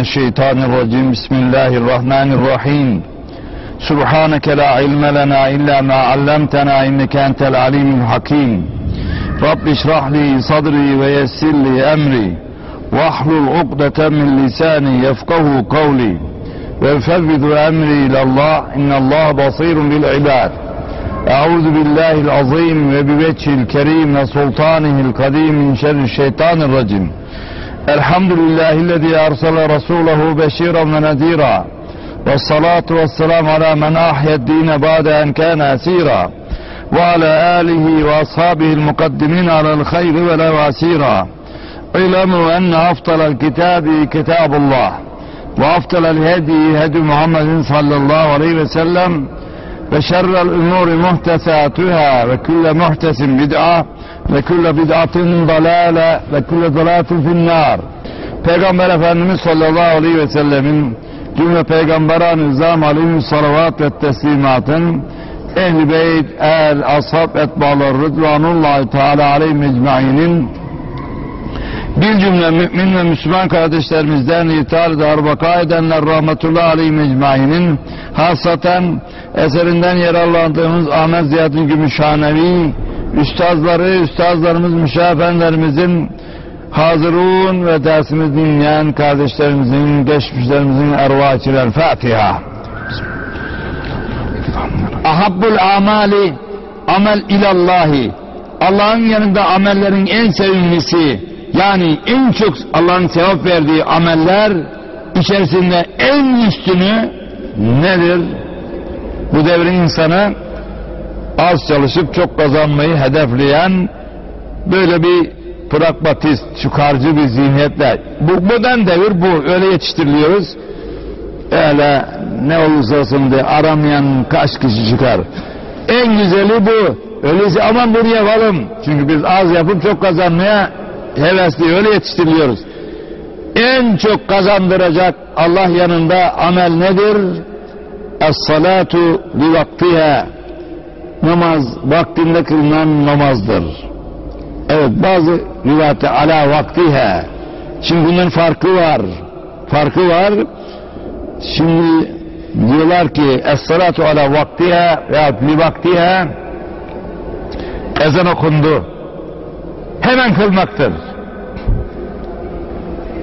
الشيطان الرجيم. بسم الله الرحمن الرحيم. سبحانك لا علم لنا إلا ما علمتنا إنك أنت العليم الحكيم. رب اشرح لي صدري ويسر لي أمري. واحلل عقدة من لساني يفقه قولي. ويفوض أمري إلى الله. إن الله بصير بالعباد. أعوذ بالله العظيم وبوجهه الكريم وسلطانه القديم من شر الشيطان الرجيم. الحمد لله الذي أرسل رسوله بشيرا ونذيرا والصلاة والسلام على من أحيا الدين بعد أن كان أسيرا وعلى آله وأصحابه المقدمين على الخير ولا واسيرا اعلموا أن أفضل الكتاب كتاب الله وأفضل الهدي هدي محمد صلى الله عليه وسلم وشر الأمور محدثاتها وكل محدث بدعة ve külle bid'atin dalale ve külle dalatin finnar. Peygamber Efendimiz sallallahu aleyhi ve sellemin cümle peygambere nizam aleyhi salavat ve teslimatın ehl-i beyt, el, ashab, etbalar, rıdvanullahi teala aleyhi mecmainin bir cümle mümin ve Müslüman kardeşlerimizden ithal darbaka edenler rahmetullahi aleyhi mecmainin hasaten eserinden yararlandığımız Ahmet Ziyaddin Gümüşhanevi üstazları, üstazlarımız, müşahefenlerimizin hazırun ve dersimizi dinleyen kardeşlerimizin, geçmişlerimizin ervahçiler Fatiha. Ahabbul amali amel ilallahi Allah'ın yanında amellerin en sevimlisi yani en çok Allah'ın sevap verdiği ameller içerisinde en üstünü nedir? Bu devrin insanı az çalışıp çok kazanmayı hedefleyen böyle bir pragmatist, çıkarcı bir zihniyetle. Bu modern devir bu. Öyle yetiştiriliyoruz. Öyle ne olursa olsun diye aramayan kaç kişi çıkar. En güzeli bu. Öyleyse aman bunu yapalım. Çünkü biz az yapıp çok kazanmaya hevesli öyle yetiştiriliyoruz. En çok kazandıracak Allah yanında amel nedir? Es-salatu li vaktiha. Namaz vaktinde kılınan namazdır. Evet bazı rivayette ala vaktiha. Şimdi bunların farkı var. Farkı var. Şimdi diyorlar ki es-salatu ala vaktiha veya li vaktiha ezan okundu. Hemen kılmaktır.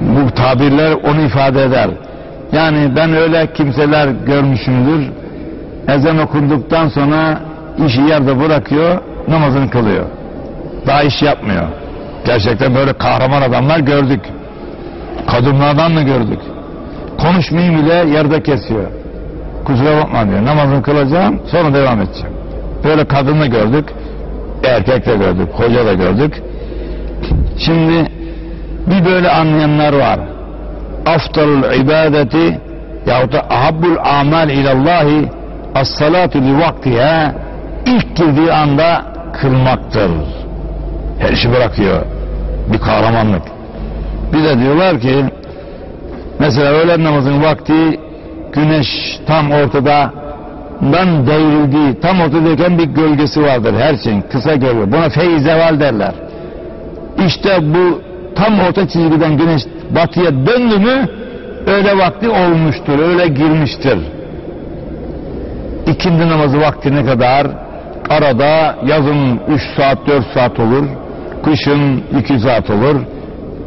Bu tabirler onu ifade eder. Yani ben öyle kimseler görmüşümdür. Ezan okunduktan sonra işi yerde bırakıyor, namazını kılıyor. Daha iş yapmıyor. Gerçekten böyle kahraman adamlar gördük. Kadınlardan da gördük. Konuşmayı bile yerde kesiyor. Kusura bakma diyor. Namazını kılacağım, sonra devam edeceğim. Böyle kadın da gördük. Erkek de gördük, hoca da gördük. Şimdi bir böyle anlayanlar var. Aftalul ibadeti yahut da ahabbul amal ilallahi as-salatu li vaktiha ilk girdiği anda kılmaktır. Her işi bırakıyor. Bir kahramanlık. Bir de diyorlar ki mesela öğlen namazının vakti güneş tam ortada dan devrildiği tam ortadayken bir gölgesi vardır her şeyin kısa gölge. Buna feyzeval derler. İşte bu tam orta çizgiden güneş batıya döndü mü öyle vakti olmuştur, öyle girmiştir. İkindi namazı vaktine kadar arada yazın 3 saat 4 saat olur, kışın 2 saat olur.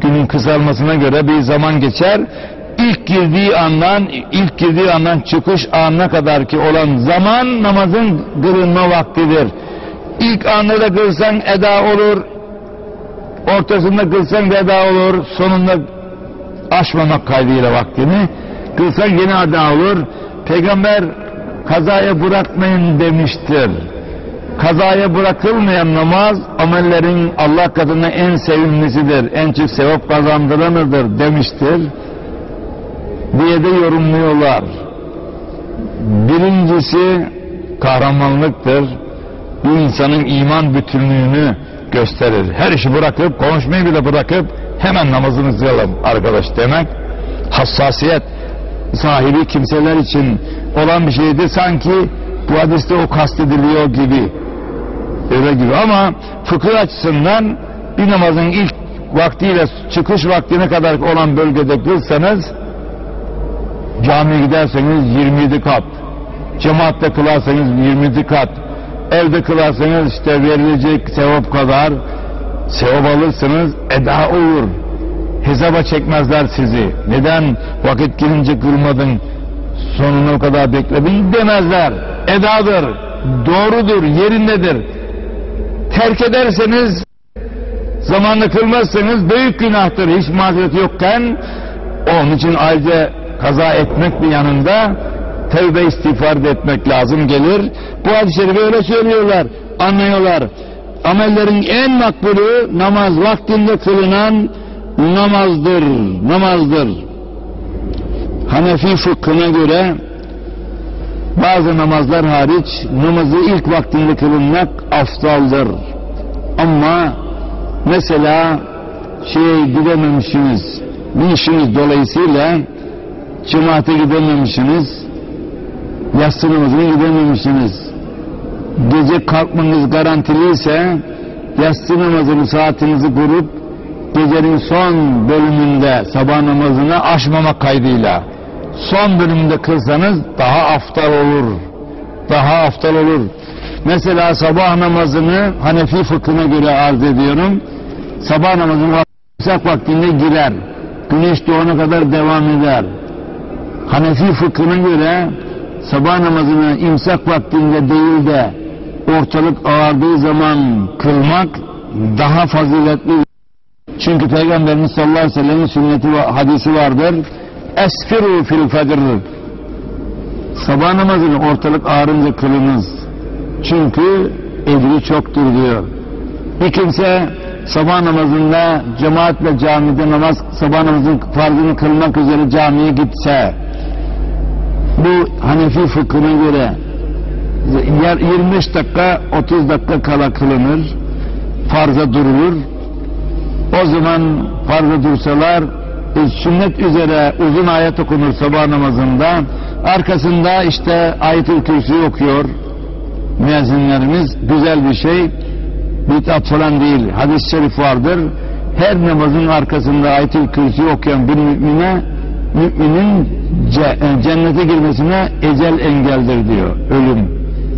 Günün kısalmasına göre bir zaman geçer. İlk girdiği andan, ilk girdiği andan çıkış anına kadar ki olan zaman namazın kılınma vaktidir. İlk anda da kılsan eda olur, ortasında kılsan veda olur, sonunda aşmamak kaydıyla vaktini, kılsan yine ada olur. Peygamber kazaya bırakmayın demiştir. Kazaya bırakılmayan namaz amellerin Allah katına en sevimlisidir, en çok sevap kazandıranıdır demiştir diye de yorumluyorlar. Birincisi kahramanlıktır. Bu insanın iman bütünlüğünü gösterir. Her işi bırakıp, konuşmayı bile bırakıp hemen namazını kılalım arkadaş demek hassasiyet sahibi kimseler için olan bir şeydi. Sanki bu hadiste o kastediliyor gibi. Öyle gibi ama fıkıh açısından bir namazın ilk vaktiyle çıkış vaktine kadar olan bölgede kılsanız Camiye giderseniz 27 kat. Cemaatte kılarsanız 27 kat. Evde kılarsanız işte verilecek sevap kadar sevap alırsınız eda olur. Hesaba çekmezler sizi. Neden vakit gelince kılmadın sonuna kadar bekledin demezler. Edadır, doğrudur, yerindedir. Terk ederseniz zamanla kılmazsanız büyük günahtır. Hiç mazeret yokken onun için ayrıca kaza etmek bir yanında tevbe istiğfar etmek lazım gelir. Bu hadis-i öyle söylüyorlar, anlıyorlar. Amellerin en makbulü namaz vaktinde kılınan namazdır, namazdır. Hanefi fıkhına göre bazı namazlar hariç namazı ilk vaktinde kılınmak aftaldır. Ama mesela şey gidememişsiniz, bir işiniz dolayısıyla cemaate gidememişsiniz, yatsı namazına gidememişsiniz. Gece kalkmanız garantiliyse yatsı namazını saatinizi kurup gecenin son bölümünde sabah namazını aşmamak kaydıyla son bölümünde kılsanız daha aftal olur. Daha aftal olur. Mesela sabah namazını Hanefi fıkhına göre arz ediyorum. Sabah namazını imsak vaktinde girer. Güneş doğana kadar devam eder. Hanefi fıkhına göre sabah namazını imsak vaktinde değil de ortalık ağardığı zaman kılmak daha faziletli. Çünkü Peygamberimiz sallallahu aleyhi ve sellem'in sünneti ve hadisi vardır. Esfiru fil fecr. Sabah namazını ortalık ağarınca kılınız. Çünkü ecri çoktur diyor. Bir kimse sabah namazında cemaatle camide namaz sabah namazının farzını kılmak üzere camiye gitse bu Hanefi fıkhına göre 25 dakika 30 dakika kala kılınır farza durulur o zaman farza dursalar sünnet üzere uzun ayet okunur sabah namazında. Arkasında işte ayet-ül okuyor müezzinlerimiz. Güzel bir şey. Bid'at falan değil hadis-i şerif vardır. Her namazın arkasında ayet-ül okuyan bir mümine müminin e, cennete girmesine ecel engeldir diyor ölüm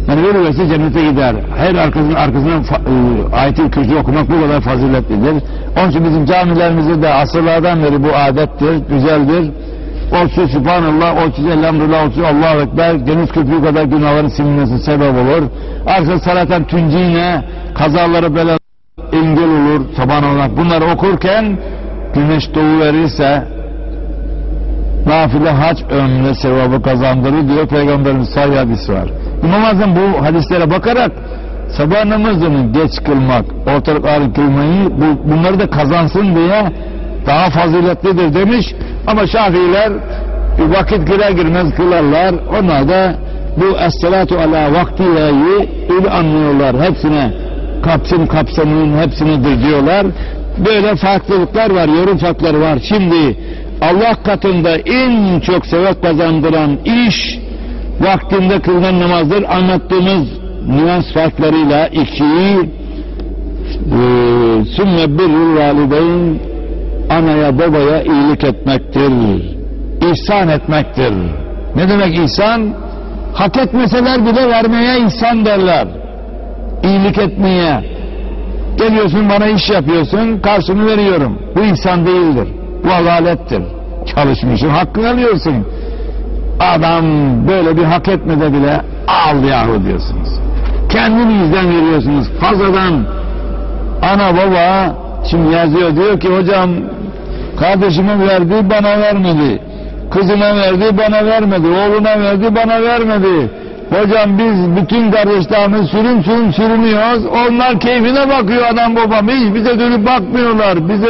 yani ölürse cennete gider. Her arkasının arkasından e, ayet-i okumak bu kadar faziletlidir. Onun için bizim camilerimizde de asırlardan beri bu adettir, güzeldir. Olsun Subhanallah, olsun Elhamdülillah, olsun Allahu Ekber, deniz köpüğü kadar günahların silinmesi sebep olur. Arka salaten tüncine, kazaları bela engel olur, Subhanallah. Bunları okurken güneş doğu verirse nafile hac ömrüne sevabı kazandırır diyor Peygamberimiz sahih hadisi var. İmam Azam bu hadislere bakarak sabah namazını geç kılmak, ortalık ağır kılmayı bu, bunları da kazansın diye daha faziletlidir demiş. Ama Şafiiler vakit girer girmez kılarlar. Onlar da bu es-salatu ala vaktiyeyi öyle anlıyorlar. Hepsine kapsın kapsamının hepsinidir diyorlar. Böyle farklılıklar var, yorum farkları var. Şimdi Allah katında en çok sevap kazandıran iş vaktinde kılınan namazdır. Anlattığımız nüans farklarıyla iki e, sümme birrul valideyn anaya babaya iyilik etmektir. İhsan etmektir. Ne demek ihsan? Hak etmeseler bile vermeye ihsan derler. İyilik etmeye. Geliyorsun bana iş yapıyorsun, karşını veriyorum. Bu ihsan değildir. Bu adalettir. Çalışmışsın, hakkını alıyorsun. Adam böyle bir hak etmede bile al yahu diyorsunuz. Kendinizden veriyorsunuz. Fazladan ana baba şimdi yazıyor diyor ki hocam kardeşime verdi bana vermedi. Kızına verdi bana vermedi. Oğluna verdi bana vermedi. Hocam biz bütün kardeşlerimiz sürüm sürüm sürünüyoruz. Onlar keyfine bakıyor adam babam. Hiç bize dönüp bakmıyorlar. Bize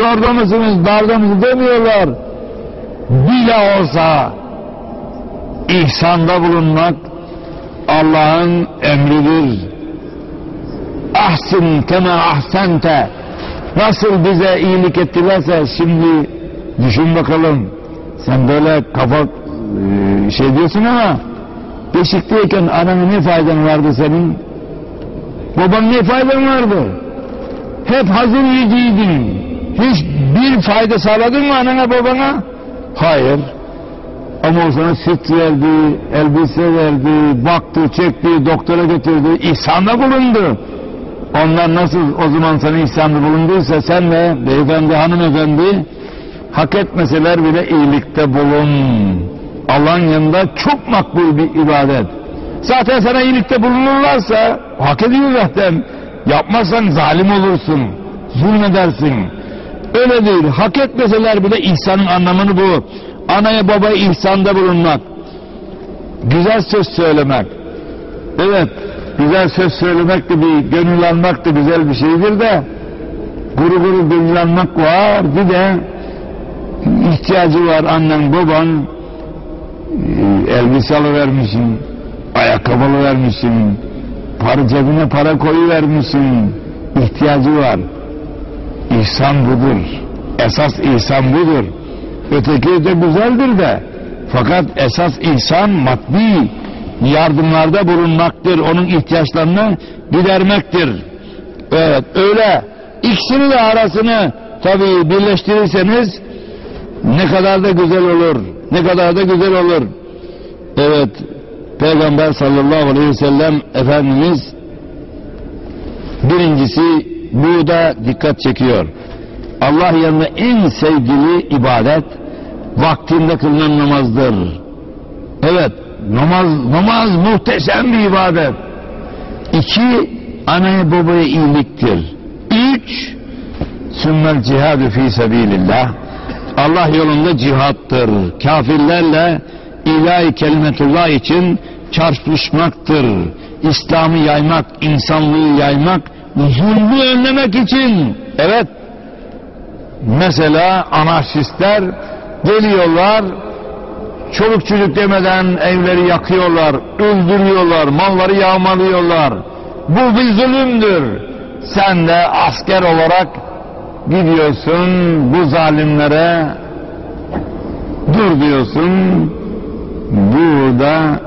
zorda mısınız, darda mısınız demiyorlar. Bile olsa ihsanda bulunmak Allah'ın emridir. Ahsin kema ahsente. Nasıl bize iyilik ettilerse şimdi düşün bakalım. Sen böyle kafa e, şey diyorsun ama beşikteyken ananın ne faydan vardı senin? Baban ne faydan vardı? Hep hazır yediydin. Hiç bir fayda sağladın mı anana babana? Hayır Ama o sana süt verdi, elbise verdi, baktı, çekti, doktora götürdü, ihsanda bulundu. Onlar nasıl o zaman sana ihsanda bulunduysa sen de beyefendi, hanımefendi hak etmeseler bile iyilikte bulun. Allah'ın yanında çok makbul bir ibadet. Zaten sana iyilikte bulunurlarsa hak ediyor zaten. Yapmazsan zalim olursun, zulmedersin. Öyle değil. Hak etmeseler bile ihsanın anlamını bu. Anaya babaya ihsanda bulunmak. Güzel söz söylemek. Evet, güzel söz söylemek de bir gönül almak da güzel bir şeydir de guru guru gönül almak var. Bir de ihtiyacı var annen baban e, elbise alıvermişsin, ayakkabı alıvermişsin, para cebine para koyuvermişsin, ihtiyacı var. İhsan budur. Esas ihsan budur. Öteki de güzeldir de. Fakat esas ihsan maddi yardımlarda bulunmaktır. Onun ihtiyaçlarını gidermektir. Evet öyle. İkisini de arasını tabii birleştirirseniz ne kadar da güzel olur. Ne kadar da güzel olur. Evet. Peygamber sallallahu aleyhi ve sellem Efendimiz birincisi burada dikkat çekiyor. Allah yanında en sevgili ibadet vaktinde kılınan namazdır. Evet, namaz namaz muhteşem bir ibadet. İki, anaya babaya iyiliktir. Üç, sümmel cihadu fi sebilillah. Allah yolunda cihattır. Kafirlerle ilahi kelimetullah için çarpışmaktır. İslam'ı yaymak, insanlığı yaymak, zulmü önlemek için. Evet, mesela anarşistler geliyorlar, çoluk çocuk demeden evleri yakıyorlar, öldürüyorlar, malları yağmalıyorlar. Bu bir zulümdür. Sen de asker olarak gidiyorsun bu zalimlere dur diyorsun burada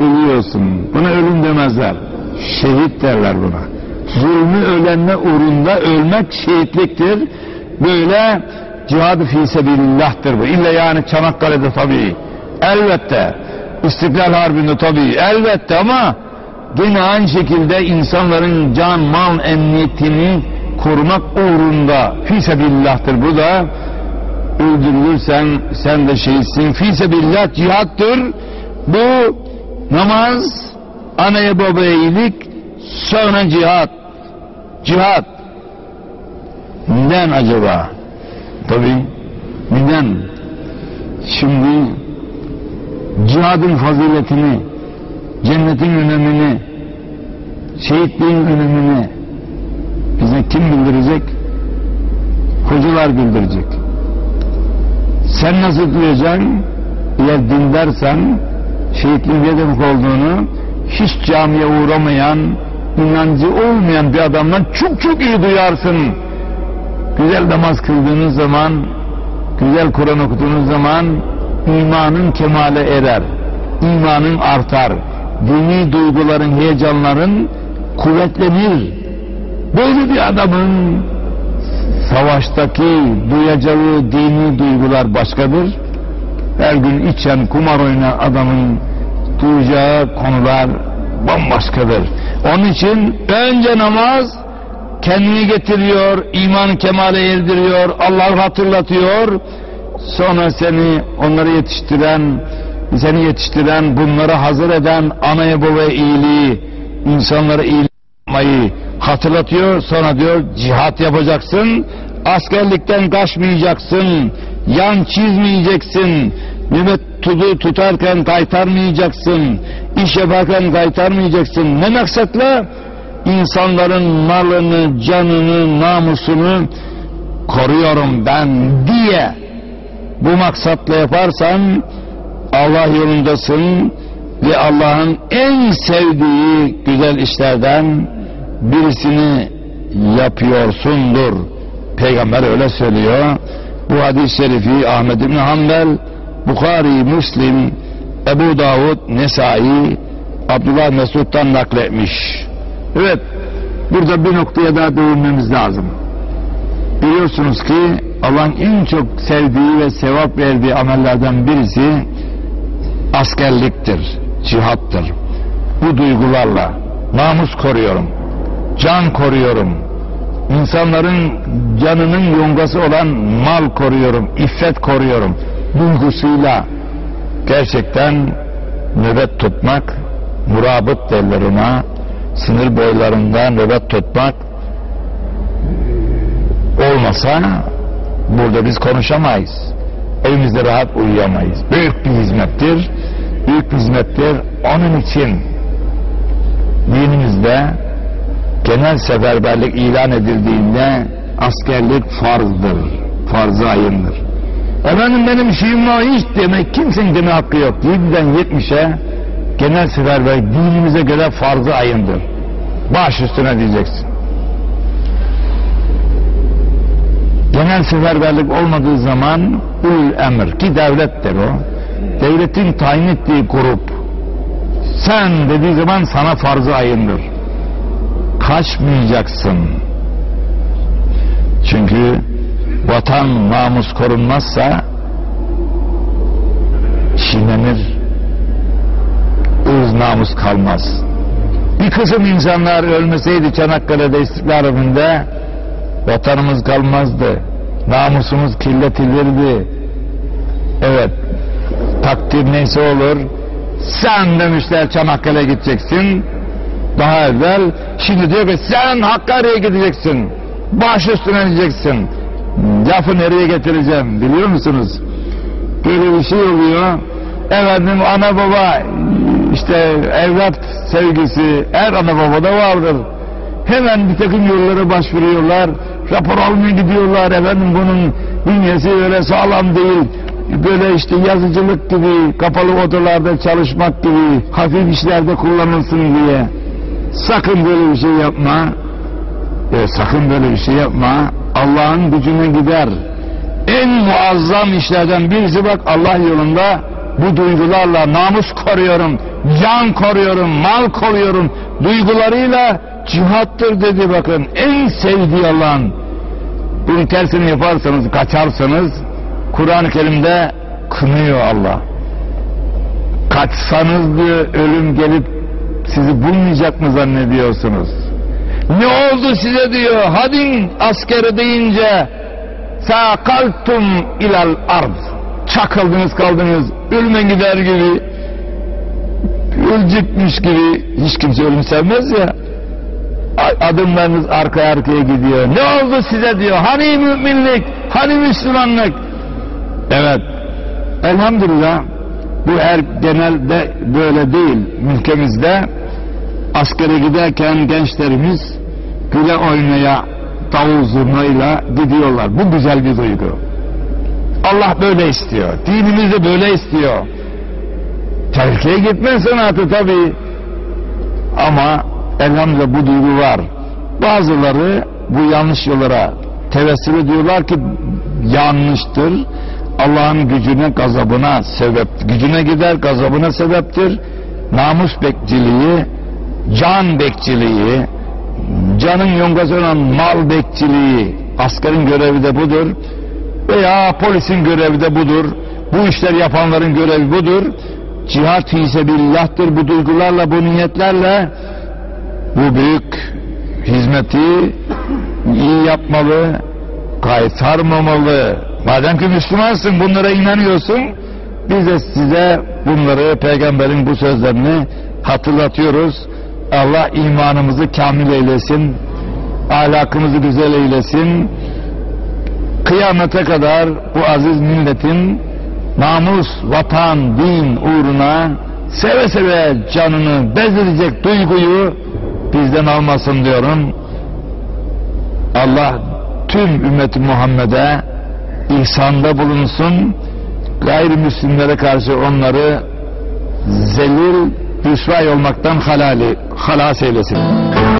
ölüyorsun. Buna ölüm demezler. Şehit derler buna. Zulmü ölenme uğrunda ölmek şehitliktir. Böyle cihad-ı fi sebilillah'tır bu. İlla yani Çanakkale'de tabii. Elbette. İstiklal Harbi'nde tabii. Elbette ama yine aynı şekilde insanların can, mal, emniyetini korumak uğrunda fi sebillah'tır bu da öldürülürsen sen de şehitsin fi sebillah cihattır bu namaz anaya babaya iyilik sonra cihat cihat neden acaba tabi neden şimdi cihadın faziletini cennetin önemini şehitliğin önemini bize kim bildirecek? Hocalar bildirecek. Sen nasıl duyacaksın? Eğer dinlersen şehitliğin ne demek olduğunu hiç camiye uğramayan, inancı olmayan bir adamdan çok çok iyi duyarsın. Güzel namaz kıldığınız zaman, güzel Kur'an okuduğunuz zaman imanın kemale erer. İmanın artar. Dini duyguların, heyecanların kuvvetlenir. Böyle bir adamın savaştaki duyacağı dini duygular başkadır. Her gün içen, kumar oynayan adamın duyacağı konular bambaşkadır. Onun için önce namaz kendini getiriyor, iman kemale erdiriyor, Allah'ı hatırlatıyor. Sonra seni onları yetiştiren, seni yetiştiren, bunları hazır eden anaya babaya iyiliği, insanlara iyilik yapmayı hatırlatıyor. Sonra diyor cihat yapacaksın, askerlikten kaçmayacaksın, yan çizmeyeceksin, nöbet tutu tutarken kaytarmayacaksın, iş yaparken kaytarmayacaksın. Ne maksatla? İnsanların malını, canını, namusunu koruyorum ben diye bu maksatla yaparsan Allah yolundasın ve Allah'ın en sevdiği güzel işlerden birisini yapıyorsundur. Peygamber öyle söylüyor. Bu hadis-i şerifi Ahmed İbni Hanbel, Bukhari, Müslim, Ebu Davud, Nesai, Abdullah Mesud'dan nakletmiş. Evet, burada bir noktaya daha değinmemiz lazım. Biliyorsunuz ki Allah'ın en çok sevdiği ve sevap verdiği amellerden birisi askerliktir, cihattır. Bu duygularla namus koruyorum, can koruyorum, insanların canının yongası olan mal koruyorum, iffet koruyorum duygusuyla gerçekten nöbet tutmak, murabıt derler ona, sınır boylarında nöbet tutmak olmasa burada biz konuşamayız. Evimizde rahat uyuyamayız. Büyük bir hizmettir. Büyük bir hizmettir. Onun için dinimizde genel seferberlik ilan edildiğinde askerlik farzdır. Farz-ı ayındır. Efendim benim şeyim var hiç demek kimsenin deme hakkı yok. 7'den 70'e genel seferberlik dinimize göre farz-ı ayındır. Baş üstüne diyeceksin. Genel seferberlik olmadığı zaman ul emir ki devlettir o. Devletin tayin ettiği grup sen dediği zaman sana farz-ı ayındır. Kaçmayacaksın. Çünkü vatan namus korunmazsa çiğnenir. Namus kalmaz. Bir kısım insanlar ölmeseydi Çanakkale'de İstiklal Harbi'nde vatanımız kalmazdı. Namusumuz kirletilirdi. Evet. Takdir neyse olur. Sen demişler Çanakkale'ye gideceksin. Daha evvel. Şimdi diyor ki sen Hakkari'ye gideceksin. Baş üstüne diyeceksin. Lafı nereye getireceğim biliyor musunuz? Böyle bir şey oluyor. Efendim ana baba işte evlat sevgisi her ana babada vardır. Hemen bir takım yollara başvuruyorlar. Rapor almaya gidiyorlar. Efendim bunun bünyesi öyle sağlam değil. Böyle işte yazıcılık gibi, kapalı odalarda çalışmak gibi, hafif işlerde kullanılsın diye. Sakın böyle bir şey yapma. E, sakın böyle bir şey yapma. Allah'ın gücüne gider. En muazzam işlerden birisi bak Allah yolunda bu duygularla namus koruyorum, can koruyorum, mal koruyorum duygularıyla cihattır dedi bakın. En sevdiği Allah'ın. Bunu tersini yaparsanız, kaçarsanız Kur'an-ı Kerim'de kınıyor Allah. Kaçsanız diyor ölüm gelip sizi bulmayacak mı zannediyorsunuz? Ne oldu size diyor. Hadi askeri deyince sakaltum ilal ard. Çakıldınız kaldınız. Ölme gider gibi. Ölecekmiş gibi. Hiç kimse ölüm sevmez ya. Adımlarınız arka arkaya gidiyor. Ne oldu size diyor. Hani müminlik, hani Müslümanlık. Evet. Elhamdülillah bu her genelde böyle değil. Ülkemizde askere giderken gençlerimiz güle oynaya davul zurnayla gidiyorlar. Bu güzel bir duygu. Allah böyle istiyor. Dinimiz de böyle istiyor. Terkiye gitme sanatı tabi. Ama elhamdülillah bu duygu var. Bazıları bu yanlış yollara tevessül ediyorlar ki yanlıştır. Allah'ın gücüne gazabına sebep, gücüne gider gazabına sebeptir. Namus bekçiliği, can bekçiliği, canın yongası olan mal bekçiliği, askerin görevi de budur. Veya polisin görevi de budur. Bu işler yapanların görevi budur. Cihat fisebillahtır bu duygularla, bu niyetlerle bu büyük hizmeti iyi yapmalı, kaytarmamalı. Madem ki Müslümansın, bunlara inanıyorsun, biz de size bunları, peygamberin bu sözlerini hatırlatıyoruz. Allah imanımızı kamil eylesin, ahlakımızı güzel eylesin. Kıyamete kadar bu aziz milletin namus, vatan, din uğruna seve seve canını bezdirecek duyguyu bizden almasın diyorum. Allah tüm ümmeti Muhammed'e ihsanda bulunsun. Gayrimüslimlere karşı onları zelil, rüsvay olmaktan halali, halas eylesin.